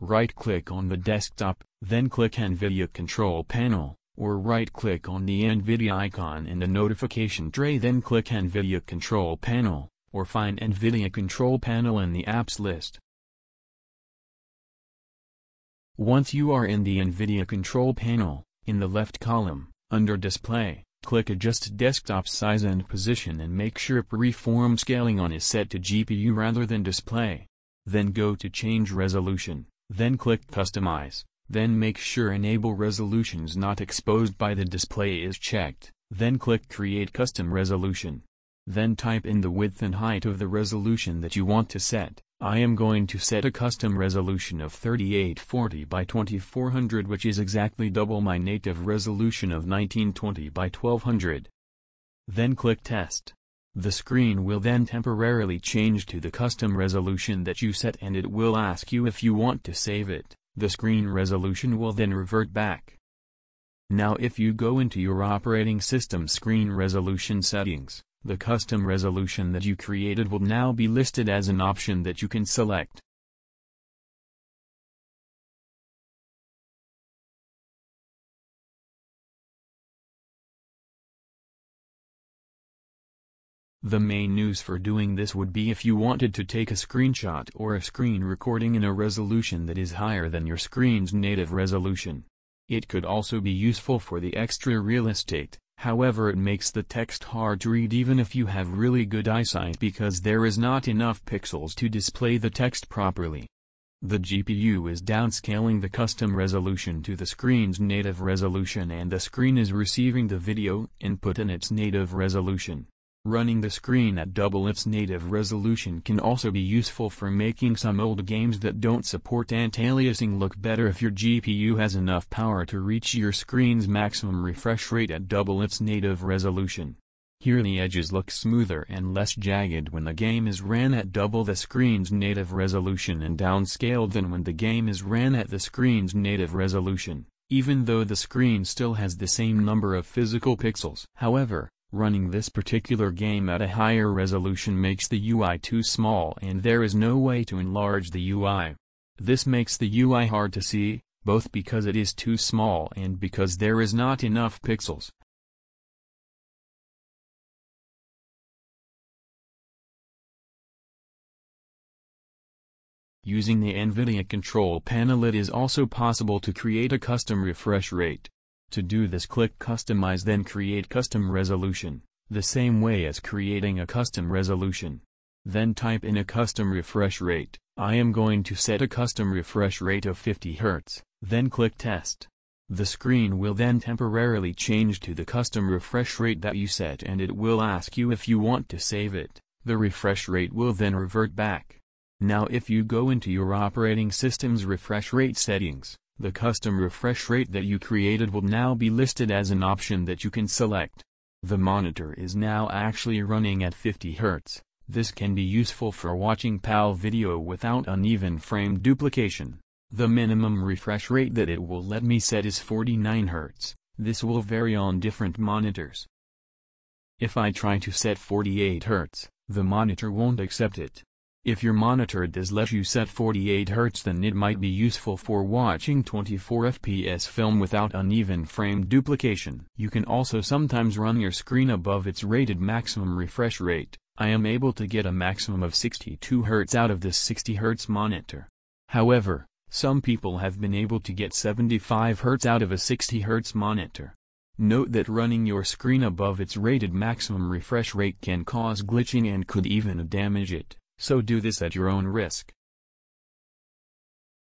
right-click on the desktop, then click NVIDIA Control Panel, or right-click on the NVIDIA icon in the notification tray then click NVIDIA Control Panel, or find NVIDIA Control Panel in the Apps list. Once you are in the NVIDIA Control Panel, in the left column, under Display, click Adjust Desktop Size and Position and make sure Preform Scaling on is set to GPU rather than Display. Then go to Change Resolution, then click Customize, then make sure Enable Resolutions Not Exposed by the Display is checked, then click Create Custom Resolution. Then type in the width and height of the resolution that you want to set. I am going to set a custom resolution of 3840 by 2400 which is exactly double my native resolution of 1920 by 1200. Then click Test. The screen will then temporarily change to the custom resolution that you set and it will ask you if you want to save it. The screen resolution will then revert back. Now if you go into your operating system screen resolution settings, the custom resolution that you created will now be listed as an option that you can select. The main news for doing this would be if you wanted to take a screenshot or a screen recording in a resolution that is higher than your screen's native resolution. It could also be useful for the extra real estate, However it makes the text hard to read even if you have really good eyesight because there is not enough pixels to display the text properly. The GPU is downscaling the custom resolution to the screen's native resolution and the screen is receiving the video input in its native resolution. Running the screen at double its native resolution can also be useful for making some old games that don't support anti-aliasing look better if your GPU has enough power to reach your screen's maximum refresh rate at double its native resolution. Here the edges look smoother and less jagged when the game is ran at double the screen's native resolution and downscaled than when the game is ran at the screen's native resolution, even though the screen still has the same number of physical pixels. However, Running this particular game at a higher resolution makes the UI too small and there is no way to enlarge the UI. This makes the UI hard to see, both because it is too small and because there is not enough pixels. Using the NVIDIA control panel it is also possible to create a custom refresh rate. To do this click Customize then create custom resolution, the same way as creating a custom resolution. Then type in a custom refresh rate, I am going to set a custom refresh rate of 50 Hz, then click Test. The screen will then temporarily change to the custom refresh rate that you set and it will ask you if you want to save it, the refresh rate will then revert back. Now if you go into your operating system's refresh rate settings, the custom refresh rate that you created will now be listed as an option that you can select. The monitor is now actually running at 50 Hz. This can be useful for watching PAL video without uneven frame duplication. The minimum refresh rate that it will let me set is 49 Hz. This will vary on different monitors. If I try to set 48 Hz, the monitor won't accept it. If your monitor does let you set 48 Hz then it might be useful for watching 24 fps film without uneven frame duplication. You can also sometimes run your screen above its rated maximum refresh rate. I am able to get a maximum of 62 Hz out of this 60 Hz monitor. However, some people have been able to get 75 Hz out of a 60 Hz monitor. Note that running your screen above its rated maximum refresh rate can cause glitching and could even damage it so do this at your own risk.